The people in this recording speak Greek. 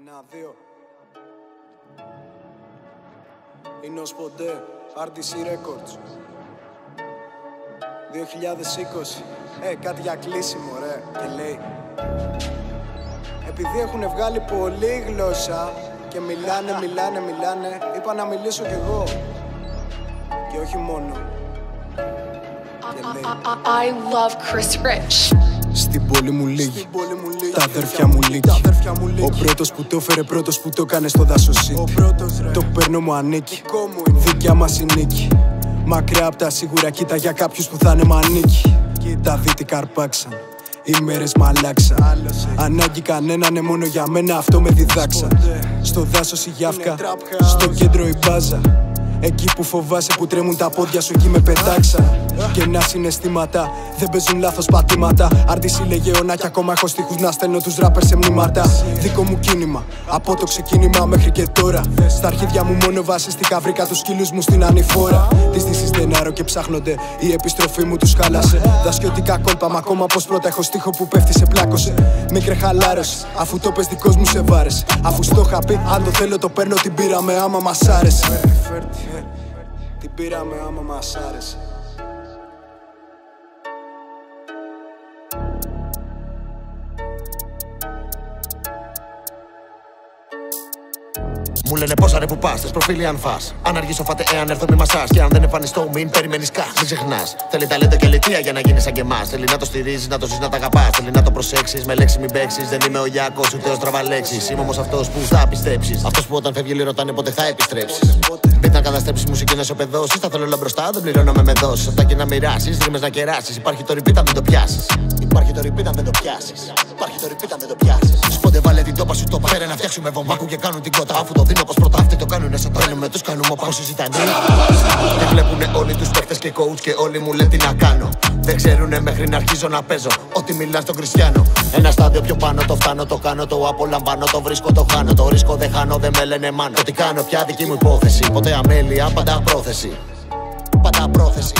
Ένα, δύο. Είναι ο Σποντέ, RDC Records. 2020. Ε, κάτι για κλείσιμο, ρε. Και λέει. Επειδή έχουν βγάλει πολλή γλώσσα και μιλάνε, μιλάνε, μιλάνε, είπα να μιλήσω κι εγώ. Και όχι μόνο. Και λέει. I love Chris Rich. Στην πόλη μου λίγη, τα αδέρφια μου λίγη. Ο πρώτος που το έφερε, πρώτος που το έκανε στο δάσος Το παίρνω μου ανήκει, δικιά μας η νίκη. Μακριά απ' τα σίγουρα κοίτα για κάποιους που θα είναι μανίκη. Τα δυτικά αρπάξαν, οι μέρες μ' αλλάξαν. Ανάγκη κανένα, ναι, μόνο για μένα αυτό με διδάξαν. Στο δάσος η γιάφκα, στο κέντρο η μπάζα. Εκεί που φοβάσαι που τρέμουν τα πόδια σου εκεί με πετάξα Κενά συναισθήματα, δεν παίζουν λάθος πατήματα. Άρτηση λεγεωνά κι ακόμα έχω στίχους να στέλνω τους ράπερ σε μνήματα. Δικό μου κίνημα, από το ξεκίνημα μέχρι και τώρα. Στα αρχίδια μου μόνο βασιστικά βρήκα τους σκύλους μου στην ανηφόρα. Τις δύσεις δεν και ψάχνονται, η επιστροφή μου τους χάλασε. Δασκιωτικά κόλπα, μα ακόμα πως πρώτα έχω στίχο που πέφτει σε πλάκωσε. Μικρέ χαλάρωσε, αφού το πες δικός μου σε βάρες. Αφού στο είχα πει, αν το θέλω το παίρνω την πήρα με άμα μας άρεσε. Την πήραμε άμα μας άρεσε Μου λένε πόσα ρε που πας, τε προφίλ αν φά. Αν αργήσω φάτε εάν έρθω μη μασάς. Και αν δεν εμφανιστώ, μην περιμένεις κα. Μην ξεχνάς. Θέλει ταλέντο και λετία για να γίνεις σαν και εμάς. Θέλει να το στηρίζεις, να το ζεις, να τα αγαπάς. Θέλει να το προσέξεις, με λέξη μην παίξεις. Δεν είμαι ο Γιάκο ούτε ο στραβαλέξης. Είμαι όμως αυτός που θα πιστέψεις. Αυτός που όταν φεύγει λέει ρωτάνε πότε θα επιστρέψεις. Μην να καταστρέψεις μουσική να σε παιδώσεις. Θα θέλω όλα μπροστά, δεν πληρώνω με δώσει. Αυτά και να μοιράσεις, ρήμες να κεράσεις. Υπάρχει το repeat αν δεν το πιάσεις. Υπάρχει το repeat αν δεν το πιάσεις. Υπάρχει το repeat αν δεν το πιάσεις. Σπόντε βάλε την τόπα σου το Φέρε να φτιάξουμε βομβάκου και κάνουν την κότα. Αφού το δίνω πως πρώτα αυτοί το κάνουνε σε τρένο. τους κάνουμε όπως συζητάνε. Δεν βλέπουνε όλοι τους παίχτε και coach και όλοι μου λένε τι να κάνω. Δεν ξέρουνε μέχρι να αρχίζω να παίζω. Ό,τι μιλά στον Κριστιανό. Ένα στάδιο πιο πάνω το φτάνω, το κάνω, το απολαμβάνω, το βρίσκω, το χάνω. Το ρίσκο δεν χάνω, δεν με λένε μάνο. Το τι κάνω πια δική μου υπόθεση. Ποτέ αμέλεια, πάντα πρόθεση. Πάντα πρόθεση.